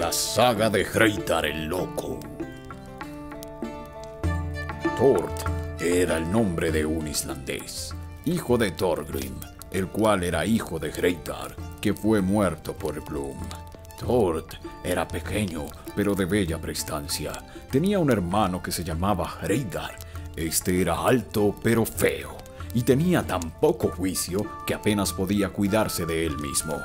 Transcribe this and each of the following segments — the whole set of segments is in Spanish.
La saga de Hreitar el Loco. Thord era el nombre de un islandés, hijo de Thorgrim, el cual era hijo de Hreitar, que fue muerto por Blum. Thord era pequeño, pero de bella prestancia. Tenía un hermano que se llamaba Hreidar. Este era alto, pero feo, y tenía tan poco juicio que apenas podía cuidarse de él mismo.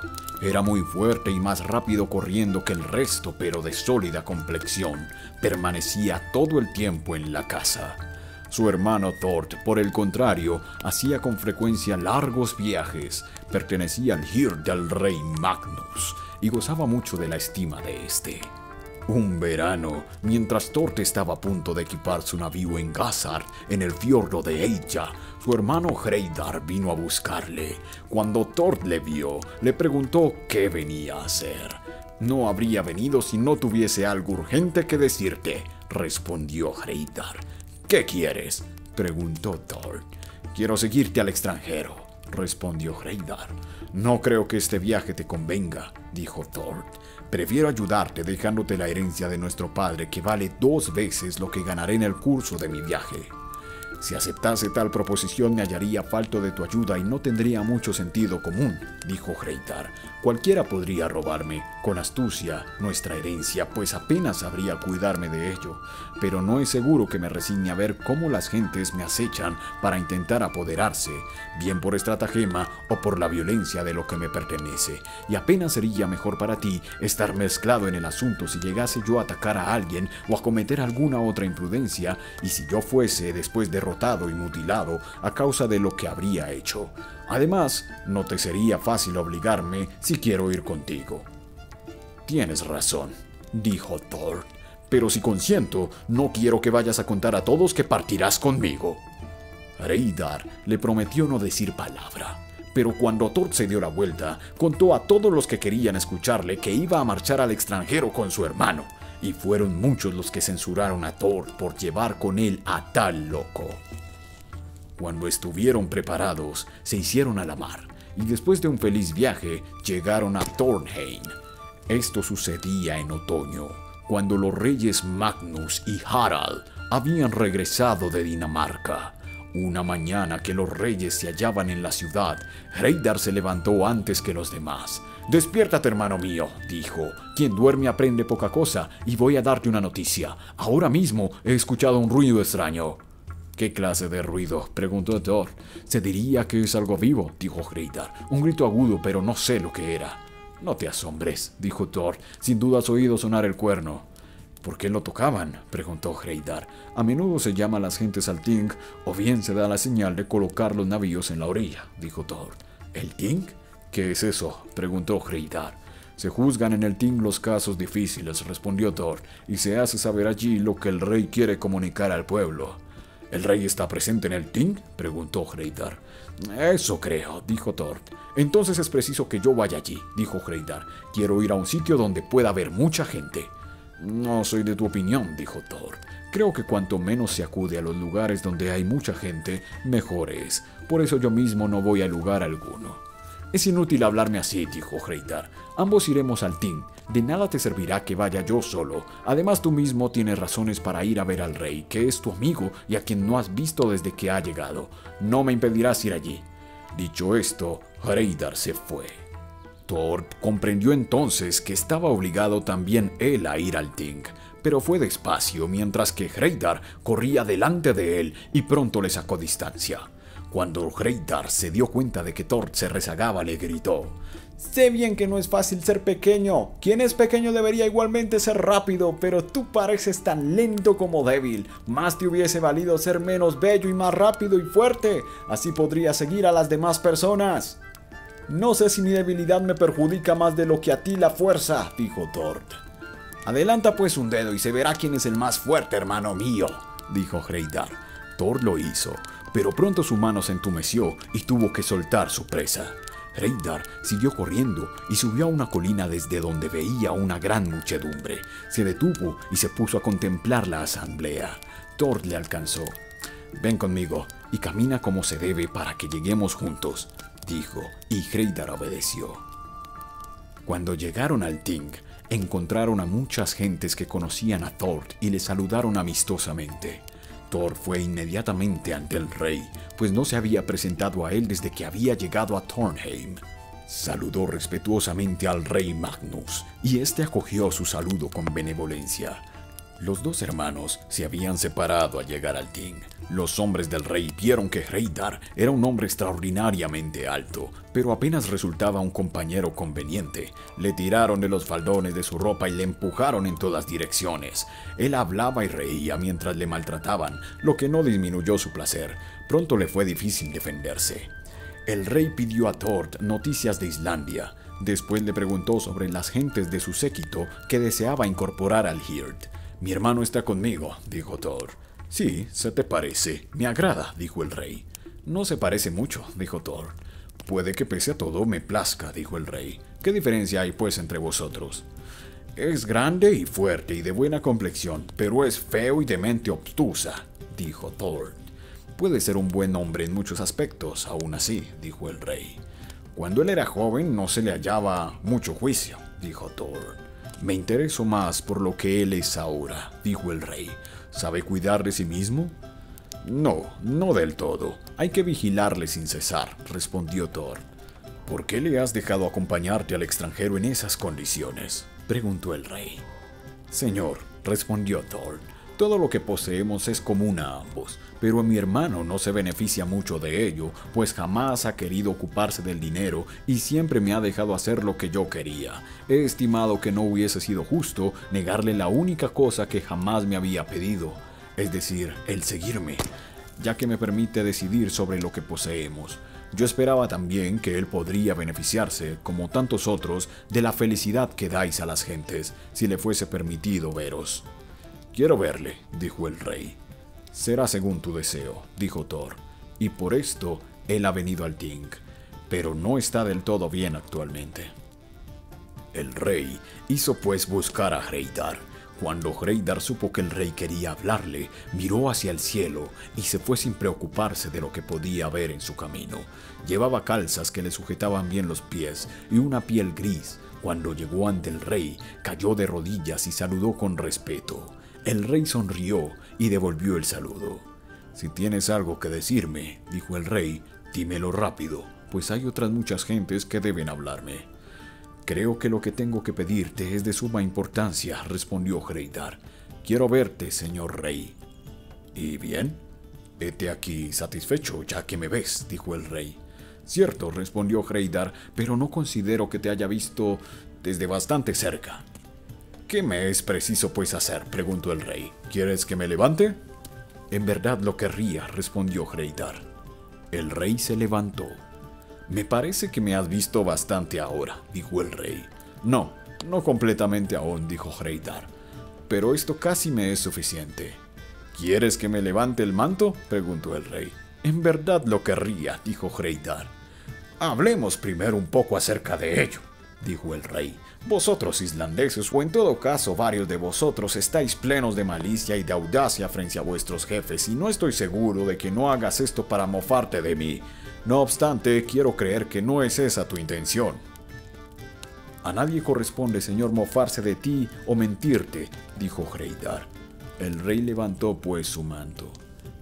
Era muy fuerte y más rápido corriendo que el resto, pero de sólida complexión. Permanecía todo el tiempo en la casa. Su hermano Thord, por el contrario, hacía con frecuencia largos viajes. Pertenecía al Hir del rey Magnus y gozaba mucho de la estima de este. Un verano, mientras Thord estaba a punto de equipar su navío en Gazar, en el fiordo de Eija, su hermano Hreidar vino a buscarle. Cuando Thord le vio, le preguntó qué venía a hacer. No habría venido si no tuviese algo urgente que decirte, respondió Hreidar. ¿Qué quieres? preguntó Thor. Quiero seguirte al extranjero, respondió Hreidar. No creo que este viaje te convenga, dijo Thor. Prefiero ayudarte dejándote la herencia de nuestro padre que vale dos veces lo que ganaré en el curso de mi viaje. Si aceptase tal proposición me hallaría falto de tu ayuda y no tendría mucho sentido común, dijo Hreitar. Cualquiera podría robarme, con astucia, nuestra herencia, pues apenas sabría cuidarme de ello. Pero no es seguro que me resigne a ver cómo las gentes me acechan para intentar apoderarse, bien por estratagema o por la violencia de lo que me pertenece. Y apenas sería mejor para ti estar mezclado en el asunto si llegase yo a atacar a alguien o a cometer alguna otra imprudencia, y si yo fuese después derrotado y mutilado a causa de lo que habría hecho. Además, no te sería fácil obligarme si quiero ir contigo. Tienes razón, dijo Thor, pero si consiento, no quiero que vayas a contar a todos que partirás conmigo. Reidar le prometió no decir palabra, pero cuando Thor se dio la vuelta, contó a todos los que querían escucharle que iba a marchar al extranjero con su hermano, y fueron muchos los que censuraron a Thor por llevar con él a tal loco. Cuando estuvieron preparados, se hicieron a la mar y después de un feliz viaje llegaron a Thornheim. Esto sucedía en otoño, cuando los reyes Magnus y Harald habían regresado de Dinamarca. Una mañana que los reyes se hallaban en la ciudad, Reidar se levantó antes que los demás. Despiértate, hermano mío, dijo. Quien duerme aprende poca cosa, y voy a darte una noticia. Ahora mismo he escuchado un ruido extraño. ¿Qué clase de ruido? preguntó Thor. Se diría que es algo vivo, dijo Hreidar. Un grito agudo, pero no sé lo que era. No te asombres, dijo Thor. Sin duda has oído sonar el cuerno. ¿Por qué lo tocaban? preguntó Hreidar. A menudo se llama a las gentes al Ting, o bien se da la señal de colocar los navíos en la orilla, dijo Thor. ¿El Ting? ¿Qué es eso? preguntó Hreidar. Se juzgan en el Ting los casos difíciles, respondió Thor, y se hace saber allí lo que el rey quiere comunicar al pueblo. ¿El rey está presente en el Ting? preguntó Hreidar. Eso creo, dijo Thor. Entonces es preciso que yo vaya allí, dijo Hreidar. Quiero ir a un sitio donde pueda haber mucha gente. No soy de tu opinión, dijo Thor. Creo que cuanto menos se acude a los lugares donde hay mucha gente, mejor es. Por eso yo mismo no voy a lugar alguno. Es inútil hablarme así, dijo Hreidar. Ambos iremos al Ting. De nada te servirá que vaya yo solo. Además, tú mismo tienes razones para ir a ver al rey, que es tu amigo y a quien no has visto desde que ha llegado. No me impedirás ir allí. Dicho esto, Hreidar se fue. Thor comprendió entonces que estaba obligado también él a ir al Ting, pero fue despacio mientras que Hreidar corría delante de él y pronto le sacó distancia. Cuando Hreidar se dio cuenta de que Thor se rezagaba, le gritó: Sé bien que no es fácil ser pequeño. Quien es pequeño debería igualmente ser rápido, pero tú pareces tan lento como débil. Más te hubiese valido ser menos bello y más rápido y fuerte. Así podría seguir a las demás personas. No sé si mi debilidad me perjudica más de lo que a ti la fuerza, dijo Thor. Adelanta pues un dedo y se verá quién es el más fuerte, hermano mío, dijo Hreidar. Thor lo hizo, pero pronto su mano se entumeció y tuvo que soltar su presa. Hreidar siguió corriendo y subió a una colina desde donde veía una gran muchedumbre. Se detuvo y se puso a contemplar la asamblea. Thor le alcanzó. Ven conmigo y camina como se debe para que lleguemos juntos, dijo, y Hreidar obedeció. Cuando llegaron al Ting, encontraron a muchas gentes que conocían a Thor y le saludaron amistosamente. Fue inmediatamente ante el rey, pues no se había presentado a él desde que había llegado a Thornheim. Saludó respetuosamente al rey Magnus, y éste acogió su saludo con benevolencia. Los dos hermanos se habían separado al llegar al Ting. Los hombres del rey vieron que Reidar era un hombre extraordinariamente alto, pero apenas resultaba un compañero conveniente. Le tiraron de los faldones de su ropa y le empujaron en todas direcciones. Él hablaba y reía mientras le maltrataban, lo que no disminuyó su placer. Pronto le fue difícil defenderse. El rey pidió a Thord noticias de Islandia. Después le preguntó sobre las gentes de su séquito que deseaba incorporar al Hird. Mi hermano está conmigo, dijo Thor. Sí, se te parece. Me agrada, dijo el rey. No se parece mucho, dijo Thor. Puede que pese a todo me plazca, dijo el rey. ¿Qué diferencia hay pues entre vosotros? Es grande y fuerte y de buena complexión, pero es feo y de mente obtusa, dijo Thor. Puede ser un buen hombre en muchos aspectos, aún así, dijo el rey. Cuando él era joven no se le hallaba mucho juicio, dijo Thor. Me intereso más por lo que él es ahora, dijo el rey. ¿Sabe cuidar de sí mismo? No, no del todo. Hay que vigilarle sin cesar, respondió Thor. ¿Por qué le has dejado acompañarte al extranjero en esas condiciones? preguntó el rey. Señor, respondió Thor, todo lo que poseemos es común a ambos, pero mi hermano no se beneficia mucho de ello, pues jamás ha querido ocuparse del dinero y siempre me ha dejado hacer lo que yo quería. He estimado que no hubiese sido justo negarle la única cosa que jamás me había pedido, es decir, el seguirme, ya que me permite decidir sobre lo que poseemos. Yo esperaba también que él podría beneficiarse, como tantos otros, de la felicidad que dais a las gentes, si le fuese permitido veros. Quiero verle, dijo el rey. Será según tu deseo, dijo Thor, y por esto él ha venido al Ting, pero no está del todo bien actualmente. El rey hizo pues buscar a Hreidar. Cuando Hreidar supo que el rey quería hablarle, miró hacia el cielo y se fue sin preocuparse de lo que podía ver en su camino. Llevaba calzas que le sujetaban bien los pies y una piel gris. Cuando llegó ante el rey, cayó de rodillas y saludó con respeto. El rey sonrió y devolvió el saludo. Si tienes algo que decirme, dijo el rey, dímelo rápido, pues hay otras muchas gentes que deben hablarme. Creo que lo que tengo que pedirte es de suma importancia, respondió Hreidar. Quiero verte, señor rey. ¿Y bien? Hete aquí satisfecho, ya que me ves, dijo el rey. Cierto, respondió Hreidar, pero no considero que te haya visto desde bastante cerca. ¿Qué me es preciso pues hacer? preguntó el rey. ¿Quieres que me levante? En verdad lo querría, respondió Hreidar. El rey se levantó. Me parece que me has visto bastante ahora, dijo el rey. No, no completamente aún, dijo Hreidar. Pero esto casi me es suficiente. ¿Quieres que me levante el manto? preguntó el rey. En verdad lo querría, dijo Hreidar. Hablemos primero un poco acerca de ello, dijo el rey. Vosotros islandeses, o en todo caso varios de vosotros, estáis plenos de malicia y de audacia frente a vuestros jefes, y no estoy seguro de que no hagas esto para mofarte de mí. No obstante, quiero creer que no es esa tu intención. A nadie corresponde, señor, mofarse de ti o mentirte, dijo Hreidar. El rey levantó pues su manto.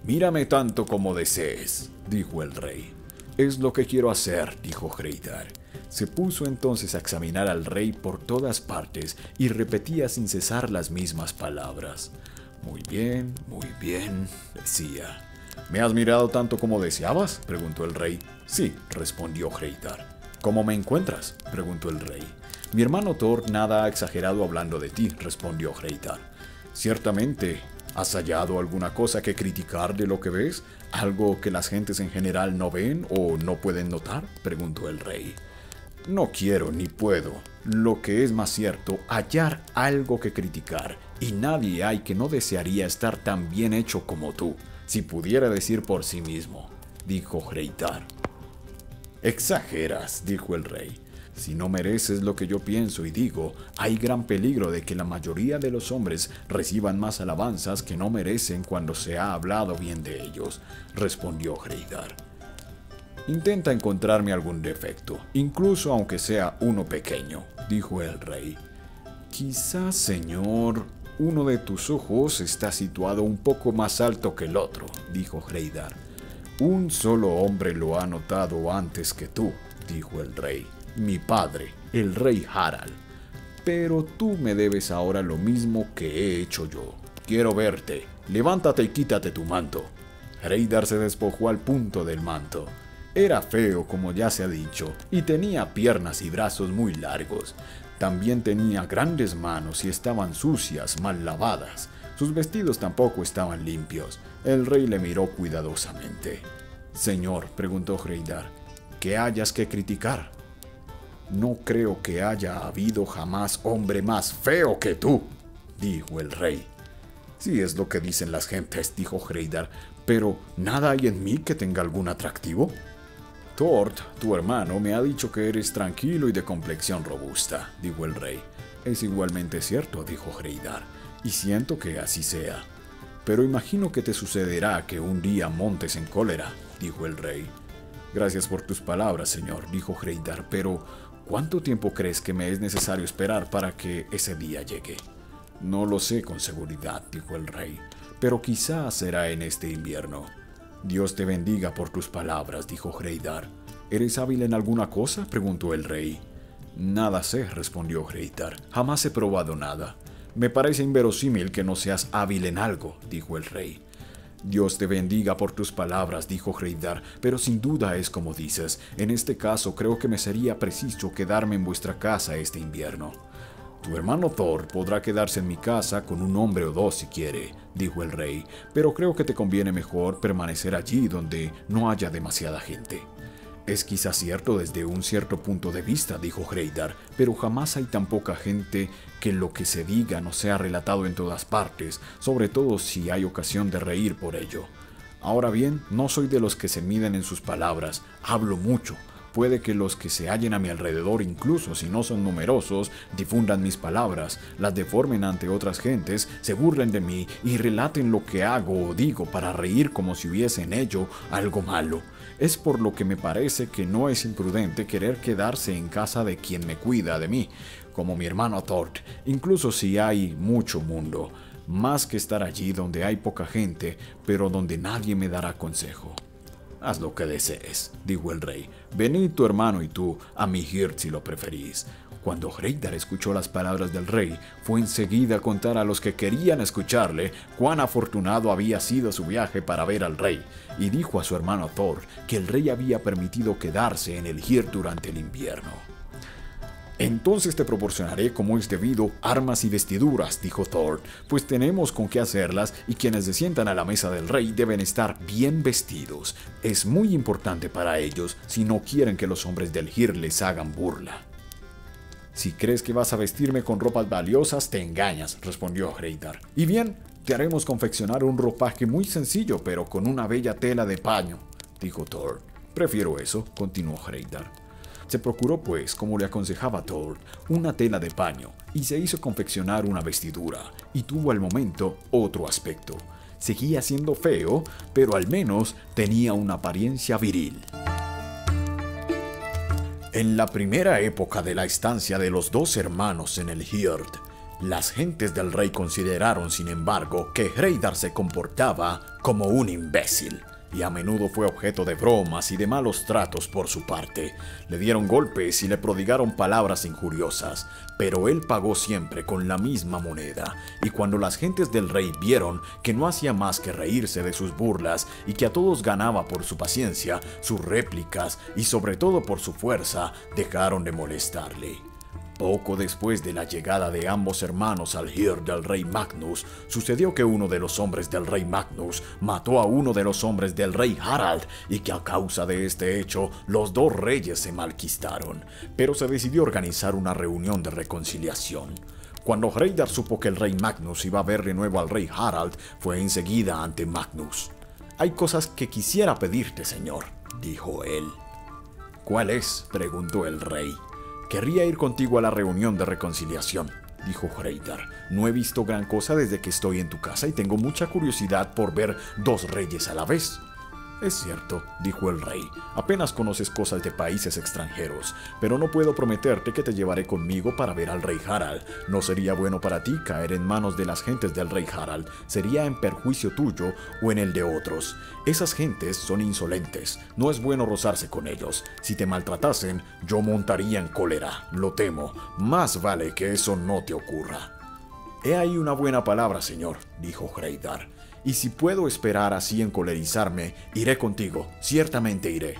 Mírame tanto como desees, dijo el rey. Es lo que quiero hacer, dijo Hreidar. Se puso entonces a examinar al rey por todas partes y repetía sin cesar las mismas palabras. Muy bien, muy bien, decía. ¿Me has mirado tanto como deseabas? preguntó el rey. Sí, respondió Hreidar. ¿Cómo me encuentras? preguntó el rey. Mi hermano Thor nada ha exagerado hablando de ti, respondió Hreidar. Ciertamente, ¿has hallado alguna cosa que criticar de lo que ves? ¿Algo que las gentes en general no ven o no pueden notar? preguntó el rey. No quiero ni puedo, lo que es más cierto, hallar algo que criticar, y nadie hay que no desearía estar tan bien hecho como tú, si pudiera decir por sí mismo, dijo Hreitar. Exageras, dijo el rey. Si no mereces lo que yo pienso y digo, hay gran peligro de que la mayoría de los hombres reciban más alabanzas que no merecen cuando se ha hablado bien de ellos, respondió Hreidar. Intenta encontrarme algún defecto, incluso aunque sea uno pequeño, dijo el rey. Quizás, señor, uno de tus ojos está situado un poco más alto que el otro, dijo Hreidar. Un solo hombre lo ha notado antes que tú, dijo el rey, mi padre, el rey Harald. Pero tú me debes ahora lo mismo que he hecho yo. Quiero verte. Levántate y quítate tu manto. Hreidar se despojó al punto del manto. Era feo, como ya se ha dicho, y tenía piernas y brazos muy largos. También tenía grandes manos y estaban sucias, mal lavadas. Sus vestidos tampoco estaban limpios. El rey le miró cuidadosamente. Señor, preguntó Hreidar, ¿qué hayas que criticar? No creo que haya habido jamás hombre más feo que tú, dijo el rey. Sí es lo que dicen las gentes, dijo Hreidar, pero ¿nada hay en mí que tenga algún atractivo? Tort, tu hermano, me ha dicho que eres tranquilo y de complexión robusta, dijo el rey. Es igualmente cierto, dijo Hreidar, y siento que así sea. Pero imagino que te sucederá que un día montes en cólera, dijo el rey. Gracias por tus palabras, señor, dijo Hreidar, pero ¿cuánto tiempo crees que me es necesario esperar para que ese día llegue? No lo sé con seguridad, dijo el rey, pero quizá será en este invierno. Dios te bendiga por tus palabras, dijo Hreidar. ¿Eres hábil en alguna cosa? preguntó el rey. Nada sé, respondió Hreidar. Jamás he probado nada. Me parece inverosímil que no seas hábil en algo, dijo el rey. Dios te bendiga por tus palabras, dijo Hreidar, pero sin duda es como dices. En este caso creo que me sería preciso quedarme en vuestra casa este invierno. Tu hermano Thor podrá quedarse en mi casa con un hombre o dos si quiere, dijo el rey, pero creo que te conviene mejor permanecer allí donde no haya demasiada gente. Es quizá cierto desde un cierto punto de vista, dijo Hreidar, pero jamás hay tan poca gente que lo que se diga no sea relatado en todas partes, sobre todo si hay ocasión de reír por ello. Ahora bien, no soy de los que se miden en sus palabras, hablo mucho. Puede que los que se hallen a mi alrededor, incluso si no son numerosos, difundan mis palabras, las deformen ante otras gentes, se burlen de mí y relaten lo que hago o digo para reír como si hubiese en ello algo malo. Es por lo que me parece que no es imprudente querer quedarse en casa de quien me cuida de mí, como mi hermano Thort, incluso si hay mucho mundo, más que estar allí donde hay poca gente, pero donde nadie me dará consejo. Haz lo que desees, dijo el rey. Venid tu hermano y tú a mi Hirt si lo preferís. Cuando Hreidar escuchó las palabras del rey, fue enseguida a contar a los que querían escucharle cuán afortunado había sido su viaje para ver al rey, y dijo a su hermano Thor que el rey había permitido quedarse en el Hir durante el invierno. Entonces te proporcionaré, como es debido, armas y vestiduras, dijo Thor, pues tenemos con qué hacerlas y quienes se sientan a la mesa del rey deben estar bien vestidos. Es muy importante para ellos si no quieren que los hombres del Hir les hagan burla. Si crees que vas a vestirme con ropas valiosas, te engañas, respondió Hreidar. Y bien, te haremos confeccionar un ropaje muy sencillo, pero con una bella tela de paño, dijo Thor. Prefiero eso, continuó Hreidar. Se procuró, pues, como le aconsejaba Thor, una tela de paño, y se hizo confeccionar una vestidura, y tuvo al momento otro aspecto. Seguía siendo feo, pero al menos tenía una apariencia viril. En la primera época de la estancia de los dos hermanos en el Hird, las gentes del rey consideraron, sin embargo, que Hreidar se comportaba como un imbécil y a menudo fue objeto de bromas y de malos tratos por su parte. Le dieron golpes y le prodigaron palabras injuriosas, pero él pagó siempre con la misma moneda, y cuando las gentes del rey vieron que no hacía más que reírse de sus burlas y que a todos ganaba por su paciencia, sus réplicas y sobre todo por su fuerza, dejaron de molestarle. Poco después de la llegada de ambos hermanos al Hir del rey Magnus, sucedió que uno de los hombres del rey Magnus mató a uno de los hombres del rey Harald y que a causa de este hecho los dos reyes se malquistaron, pero se decidió organizar una reunión de reconciliación. Cuando Hreidar supo que el rey Magnus iba a ver de nuevo al rey Harald, fue enseguida ante Magnus. Hay cosas que quisiera pedirte, señor, dijo él. ¿Cuál es? preguntó el rey. Querría ir contigo a la reunión de reconciliación, dijo Hreidar. No he visto gran cosa desde que estoy en tu casa y tengo mucha curiosidad por ver dos reyes a la vez. Es cierto, dijo el rey, apenas conoces cosas de países extranjeros, pero no puedo prometerte que te llevaré conmigo para ver al rey Harald. No sería bueno para ti caer en manos de las gentes del rey Harald, sería en perjuicio tuyo o en el de otros. Esas gentes son insolentes, no es bueno rozarse con ellos. Si te maltratasen, yo montaría en cólera, lo temo. Más vale que eso no te ocurra. He ahí una buena palabra, señor, dijo Hreidar y si puedo esperar así encolerizarme, iré contigo, ciertamente iré.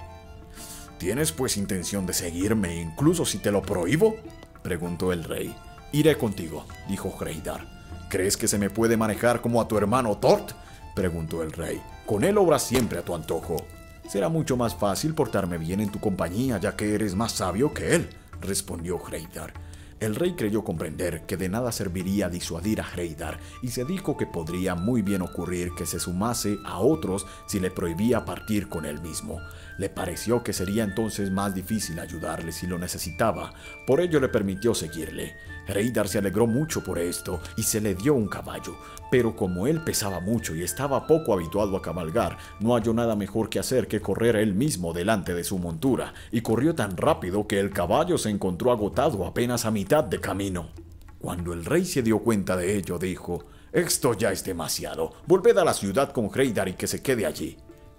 ¿Tienes pues intención de seguirme incluso si te lo prohíbo? preguntó el rey. Iré contigo, dijo Hreidar. ¿Crees que se me puede manejar como a tu hermano Tort? preguntó el rey. Con él obras siempre a tu antojo. Será mucho más fácil portarme bien en tu compañía, ya que eres más sabio que él, respondió Hreidar. El rey creyó comprender que de nada serviría disuadir a Hreidar y se dijo que podría muy bien ocurrir que se sumase a otros si le prohibía partir con él mismo. Le pareció que sería entonces más difícil ayudarle si lo necesitaba, por ello le permitió seguirle. Reidar se alegró mucho por esto y se le dio un caballo, pero como él pesaba mucho y estaba poco habituado a cabalgar, no halló nada mejor que hacer que correr él mismo delante de su montura, y corrió tan rápido que el caballo se encontró agotado apenas a mitad de camino. Cuando el rey se dio cuenta de ello, dijo, Esto ya es demasiado, volved a la ciudad con Reidar y que se quede allí.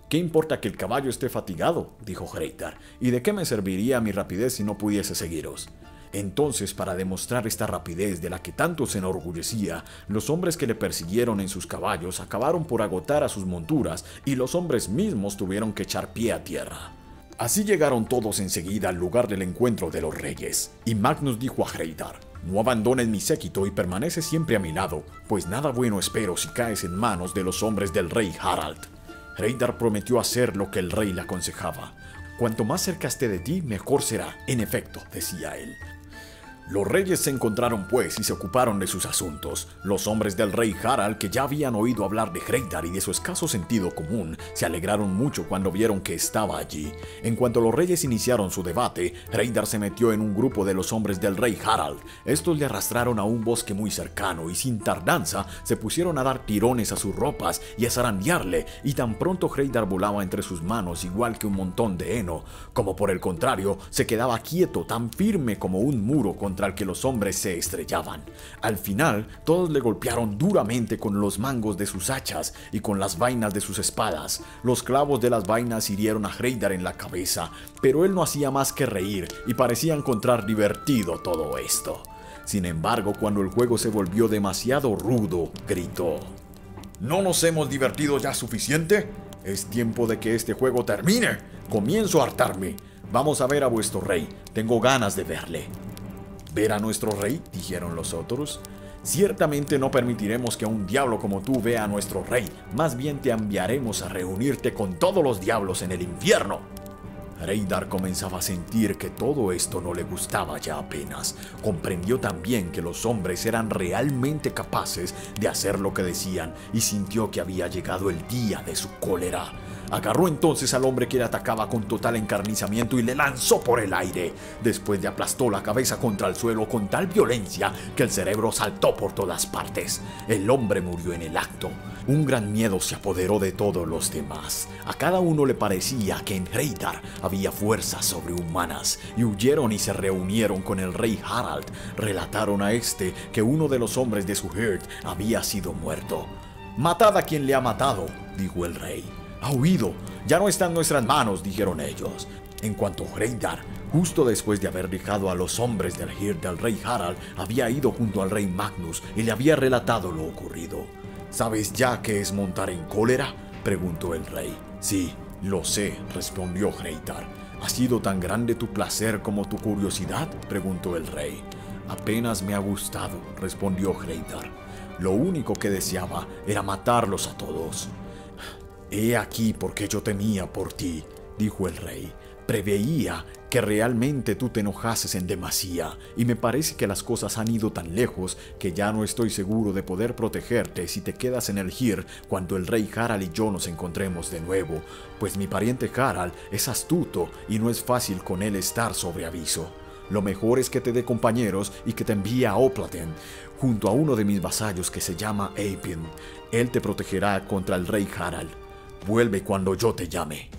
¿Qué importa que el caballo esté fatigado? dijo Hreitar. ¿Y de qué me serviría mi rapidez si no pudiese seguiros? Entonces, para demostrar esta rapidez de la que tanto se enorgullecía, los hombres que le persiguieron en sus caballos acabaron por agotar a sus monturas y los hombres mismos tuvieron que echar pie a tierra. Así llegaron todos enseguida al lugar del encuentro de los reyes, y Magnus dijo a Hreitar, no abandones mi séquito y permanece siempre a mi lado, pues nada bueno espero si caes en manos de los hombres del rey Harald. Reidar prometió hacer lo que el rey le aconsejaba. Cuanto más cerca esté de ti, mejor será. En efecto, decía él, los reyes se encontraron pues y se ocuparon de sus asuntos. Los hombres del rey Harald, que ya habían oído hablar de Hreidar y de su escaso sentido común, se alegraron mucho cuando vieron que estaba allí. En cuanto los reyes iniciaron su debate, Hreidar se metió en un grupo de los hombres del rey Harald. Estos le arrastraron a un bosque muy cercano y sin tardanza se pusieron a dar tirones a sus ropas y a zarandearle, y tan pronto Hreidar volaba entre sus manos igual que un montón de heno, como por el contrario se quedaba quieto tan firme como un muro con que los hombres se estrellaban. Al final, todos le golpearon duramente con los mangos de sus hachas y con las vainas de sus espadas. Los clavos de las vainas hirieron a Hreidar en la cabeza, pero él no hacía más que reír y parecía encontrar divertido todo esto. Sin embargo, cuando el juego se volvió demasiado rudo, gritó. ¿No nos hemos divertido ya suficiente? Es tiempo de que este juego termine. Comienzo a hartarme. Vamos a ver a vuestro rey. Tengo ganas de verle. ¿Ver a nuestro rey? dijeron los otros. Ciertamente no permitiremos que un diablo como tú vea a nuestro rey, más bien te enviaremos a reunirte con todos los diablos en el infierno. Reidar comenzaba a sentir que todo esto no le gustaba ya apenas. Comprendió también que los hombres eran realmente capaces de hacer lo que decían y sintió que había llegado el día de su cólera. Agarró entonces al hombre que le atacaba con total encarnizamiento y le lanzó por el aire. Después le aplastó la cabeza contra el suelo con tal violencia que el cerebro saltó por todas partes. El hombre murió en el acto. Un gran miedo se apoderó de todos los demás. A cada uno le parecía que en Hreitar había fuerzas sobrehumanas y huyeron y se reunieron con el rey Harald. Relataron a este que uno de los hombres de su herd había sido muerto. Matad a quien le ha matado, dijo el rey. Ha huido. Ya no está en nuestras manos, dijeron ellos. En cuanto Hreidar, justo después de haber dejado a los hombres del Hird del rey Harald, había ido junto al rey Magnus y le había relatado lo ocurrido. ¿Sabes ya qué es montar en cólera? preguntó el rey. Sí, lo sé, respondió Hreidar. ¿Ha sido tan grande tu placer como tu curiosidad? preguntó el rey. Apenas me ha gustado, respondió Hreidar. Lo único que deseaba era matarlos a todos. He aquí porque yo temía por ti, dijo el rey. Preveía que realmente tú te enojases en demasía, y me parece que las cosas han ido tan lejos que ya no estoy seguro de poder protegerte si te quedas en el Gir cuando el rey Harald y yo nos encontremos de nuevo, pues mi pariente Harald es astuto y no es fácil con él estar sobre aviso. Lo mejor es que te dé compañeros y que te envíe a Oplaten, junto a uno de mis vasallos que se llama Eipin. Él te protegerá contra el rey Harald. Vuelve cuando yo te llame.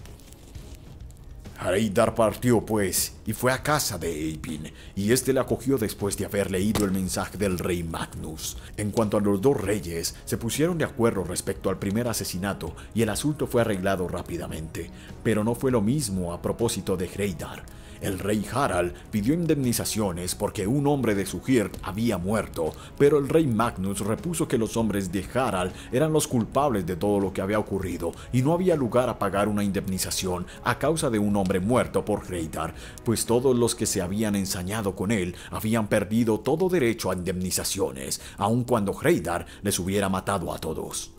Hreidar partió pues y fue a casa de Eipin, y éste le acogió después de haber leído el mensaje del rey Magnus. En cuanto a los dos reyes, se pusieron de acuerdo respecto al primer asesinato y el asunto fue arreglado rápidamente, pero no fue lo mismo a propósito de Hreidar. El rey Harald pidió indemnizaciones porque un hombre de su hirt había muerto, pero el rey Magnus repuso que los hombres de Harald eran los culpables de todo lo que había ocurrido y no había lugar a pagar una indemnización a causa de un hombre muerto por Hreidar, pues todos los que se habían ensañado con él habían perdido todo derecho a indemnizaciones, aun cuando Hreidar les hubiera matado a todos.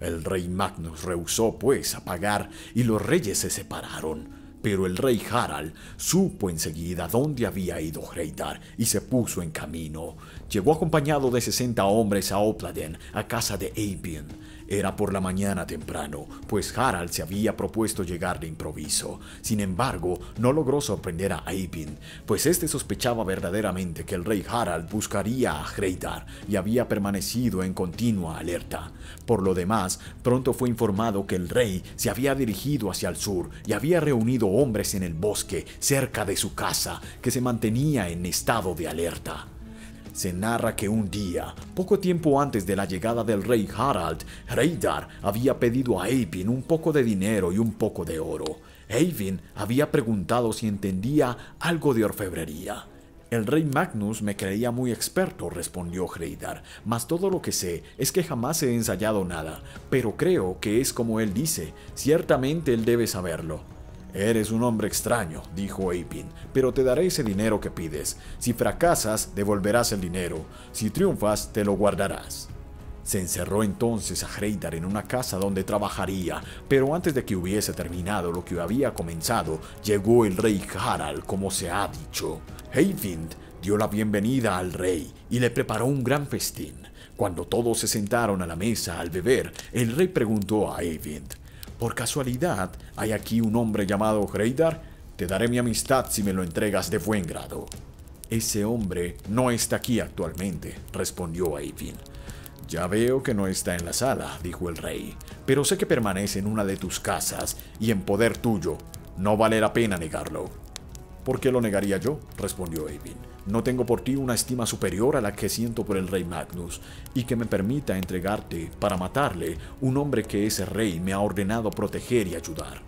El rey Magnus rehusó pues a pagar y los reyes se separaron. Pero el rey Harald supo enseguida dónde había ido Hreidar y se puso en camino. Llegó acompañado de 60 hombres a Opladen, a casa de Eibin. Era por la mañana temprano, pues Harald se había propuesto llegar de improviso. Sin embargo, no logró sorprender a Eibin, pues éste sospechaba verdaderamente que el rey Harald buscaría a Hreidar y había permanecido en continua alerta. Por lo demás, pronto fue informado que el rey se había dirigido hacia el sur y había reunido hombres en el bosque cerca de su casa que se mantenía en estado de alerta. Se narra que un día, poco tiempo antes de la llegada del rey Harald, Hreidar había pedido a Eivin un poco de dinero y un poco de oro. Eivin había preguntado si entendía algo de orfebrería. El rey Magnus me creía muy experto, respondió Hreidar, mas todo lo que sé es que jamás he ensayado nada, pero creo que es como él dice, ciertamente él debe saberlo. Eres un hombre extraño, dijo Eipin, pero te daré ese dinero que pides. Si fracasas, devolverás el dinero. Si triunfas, te lo guardarás. Se encerró entonces a Hreidar en una casa donde trabajaría, pero antes de que hubiese terminado lo que había comenzado, llegó el rey Harald, como se ha dicho. Eyvind dio la bienvenida al rey y le preparó un gran festín. Cuando todos se sentaron a la mesa al beber, el rey preguntó a Eyvind, por casualidad, hay aquí un hombre llamado Hreidar. Te daré mi amistad si me lo entregas de buen grado. Ese hombre no está aquí actualmente, respondió Eivin. Ya veo que no está en la sala, dijo el rey, pero sé que permanece en una de tus casas y en poder tuyo. No vale la pena negarlo. ¿Por qué lo negaría yo? respondió Eivin. No tengo por ti una estima superior a la que siento por el rey Magnus, y que me permita entregarte, para matarle, un hombre que ese rey me ha ordenado proteger y ayudar.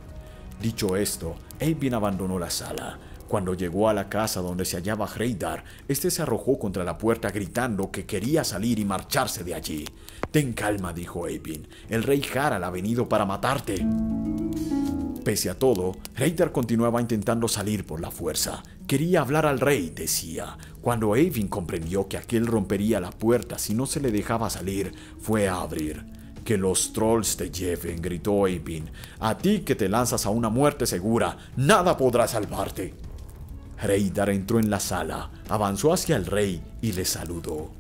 Dicho esto, Eivin abandonó la sala. Cuando llegó a la casa donde se hallaba Hreidar, este se arrojó contra la puerta gritando que quería salir y marcharse de allí. Ten calma, dijo Eivin. El rey Harald ha venido para matarte. Pese a todo, Hreidar continuaba intentando salir por la fuerza. Quería hablar al rey, decía. Cuando Eivin comprendió que aquel rompería la puerta si no se le dejaba salir, fue a abrir. Que los trolls te lleven, gritó Eivin. A ti que te lanzas a una muerte segura, nada podrá salvarte. Hreidar entró en la sala, avanzó hacia el rey y le saludó.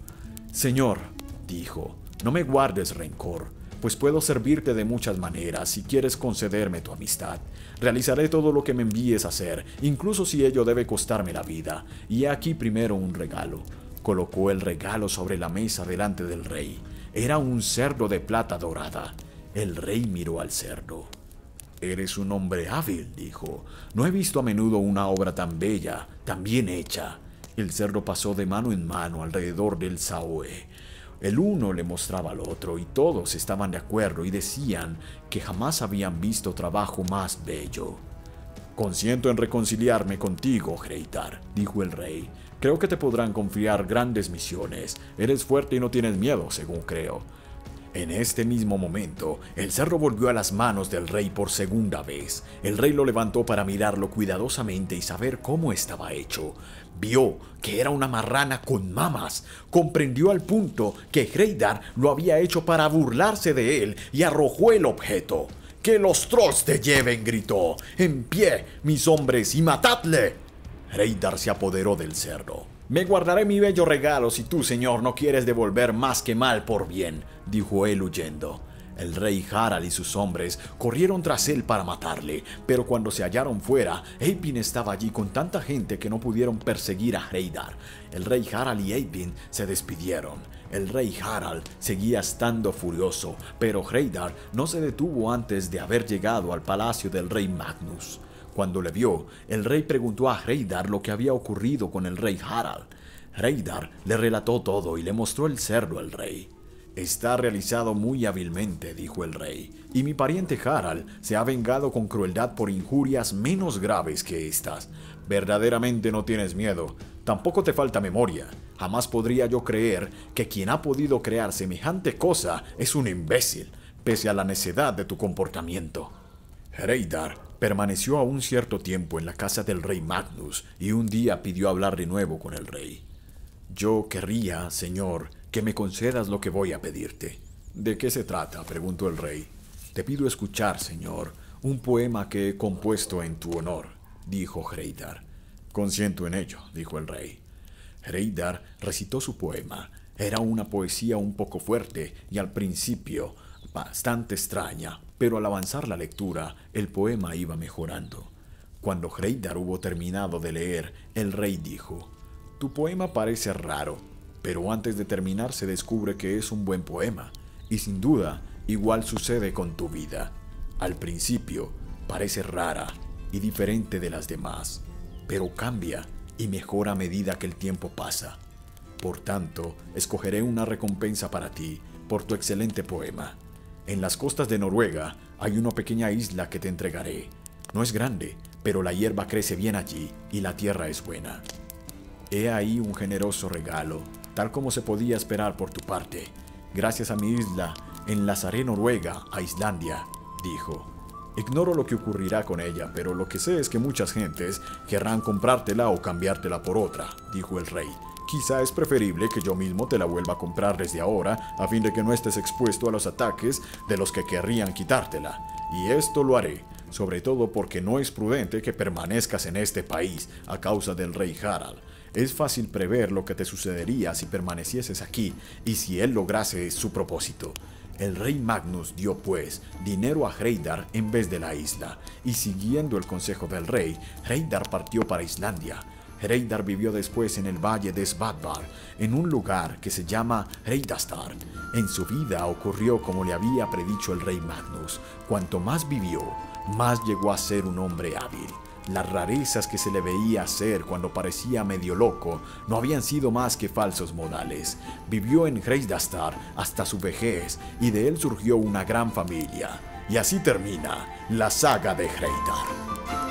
Señor, dijo, no me guardes rencor pues puedo servirte de muchas maneras si quieres concederme tu amistad. Realizaré todo lo que me envíes a hacer, incluso si ello debe costarme la vida. Y aquí primero un regalo. Colocó el regalo sobre la mesa delante del rey. Era un cerdo de plata dorada. El rey miró al cerdo. Eres un hombre hábil, dijo. No he visto a menudo una obra tan bella, tan bien hecha. El cerdo pasó de mano en mano alrededor del Saoe. El uno le mostraba al otro y todos estaban de acuerdo y decían que jamás habían visto trabajo más bello. Consiento en reconciliarme contigo, Hreitar, dijo el rey. Creo que te podrán confiar grandes misiones. Eres fuerte y no tienes miedo, según creo. En este mismo momento, el cerro volvió a las manos del rey por segunda vez. El rey lo levantó para mirarlo cuidadosamente y saber cómo estaba hecho. Vio que era una marrana con mamas. Comprendió al punto que Hreidar lo había hecho para burlarse de él y arrojó el objeto. ¡Que los trolls te lleven! gritó. ¡En pie, mis hombres, y matadle! Hreidar se apoderó del cerdo. Me guardaré mi bello regalo si tú, señor, no quieres devolver más que mal por bien, dijo él huyendo. El rey Harald y sus hombres corrieron tras él para matarle, pero cuando se hallaron fuera, Eipin estaba allí con tanta gente que no pudieron perseguir a Hreidar. El rey Harald y Eipin se despidieron. El rey Harald seguía estando furioso, pero Hreidar no se detuvo antes de haber llegado al palacio del rey Magnus. Cuando le vio, el rey preguntó a Hreidar lo que había ocurrido con el rey Harald. Hreidar le relató todo y le mostró el cerdo al rey. Está realizado muy hábilmente, dijo el rey, y mi pariente Harald se ha vengado con crueldad por injurias menos graves que estas. Verdaderamente no tienes miedo, tampoco te falta memoria. Jamás podría yo creer que quien ha podido crear semejante cosa es un imbécil, pese a la necedad de tu comportamiento. Hreidar permaneció aún cierto tiempo en la casa del rey Magnus y un día pidió hablar de nuevo con el rey. Yo querría, señor, que me concedas lo que voy a pedirte. ¿De qué se trata? preguntó el rey. Te pido escuchar, señor, un poema que he compuesto en tu honor, dijo Hreidar. Consiento en ello, dijo el rey. Hreidar recitó su poema. Era una poesía un poco fuerte y al principio bastante extraña, pero al avanzar la lectura, el poema iba mejorando. Cuando Hreidar hubo terminado de leer, el rey dijo, Tu poema parece raro, pero antes de terminar se descubre que es un buen poema, y sin duda igual sucede con tu vida. Al principio parece rara y diferente de las demás, pero cambia y mejora a medida que el tiempo pasa. Por tanto, escogeré una recompensa para ti por tu excelente poema. En las costas de Noruega hay una pequeña isla que te entregaré. No es grande, pero la hierba crece bien allí y la tierra es buena. He ahí un generoso regalo tal como se podía esperar por tu parte. Gracias a mi isla, enlazaré Noruega a Islandia, dijo. Ignoro lo que ocurrirá con ella, pero lo que sé es que muchas gentes querrán comprártela o cambiártela por otra, dijo el rey. Quizá es preferible que yo mismo te la vuelva a comprar desde ahora, a fin de que no estés expuesto a los ataques de los que querrían quitártela. Y esto lo haré, sobre todo porque no es prudente que permanezcas en este país a causa del rey Harald. Es fácil prever lo que te sucedería si permanecieses aquí y si él lograse su propósito. El rey Magnus dio pues dinero a Hreidar en vez de la isla, y siguiendo el consejo del rey, Hreidar partió para Islandia. Hreidar vivió después en el valle de Svalbard, en un lugar que se llama Hreidastad. En su vida ocurrió como le había predicho el rey Magnus. Cuanto más vivió, más llegó a ser un hombre hábil. Las rarezas que se le veía hacer cuando parecía medio loco no habían sido más que falsos modales. Vivió en Hreidastar hasta su vejez y de él surgió una gran familia. Y así termina la saga de Hreidar.